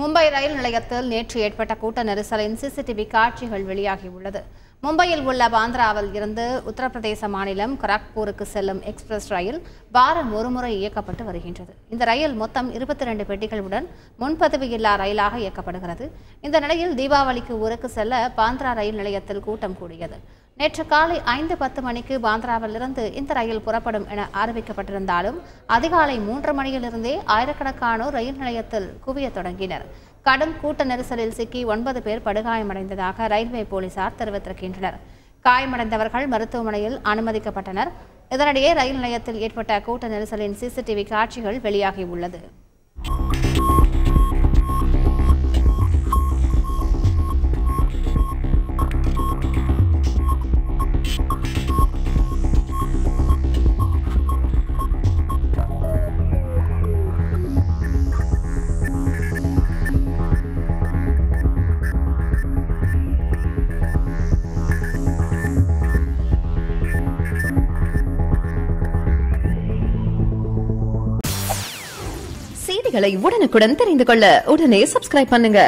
மும்பை ரயில் நிலையத்தில் நேற்று ஏற்பட்ட கூட்ட நெரிசலின் சிசிடிவி காட்சிகள் வெளியாகியுள்ளது. மும்பையில் உள்ள பாந்திராவில் இருந்து உத்தரப்பிரதேச மாநிலம் கராக்பூருக்கு செல்லும் எக்ஸ்பிரஸ் ரயில் வாரம் ஒருமுறை இயக்கப்பட்டு வருகின்றது. இந்த ரயில் மொத்தம் இருபத்தி ரெண்டு பெட்டிகளுடன் முன்பதிவு இல்லா ரயிலாக இயக்கப்படுகிறது. இந்த நிலையில் தீபாவளிக்கு ஊருக்கு செல்ல பாந்திரா ரயில் நிலையத்தில் கூட்டம் கூடியது. நேற்று காலை ஐந்து பத்து மணிக்கு பாந்திராவிலிருந்து இந்த ரயில் புறப்படும் என அறிவிக்கப்பட்டிருந்தாலும் அதிகாலை மூன்று மணியிலிருந்தே ஆயிரக்கணக்கானோர் ரயில் நிலையத்தில் குவியத் தொடங்கினர். கடும் கூட்ட நெரிசலில் சிக்கி ஒன்பது பேர் படுகாயமடைந்ததாக ரயில்வே போலீசார் தெரிவித்திருக்கின்றனர். காயமடைந்தவர்கள் மருத்துவமனையில் அனுமதிக்கப்பட்டனர். இதனிடையே ரயில் நிலையத்தில் ஏற்பட்ட கூட்ட நெரிசலின் சிசிடிவி காட்சிகள் வெளியாகியுள்ளது செய்திகளை உடனுக்குடன் தெரிந்து கொள்ள உடனே சப்ஸ்கிரைப் பண்ணுங்க.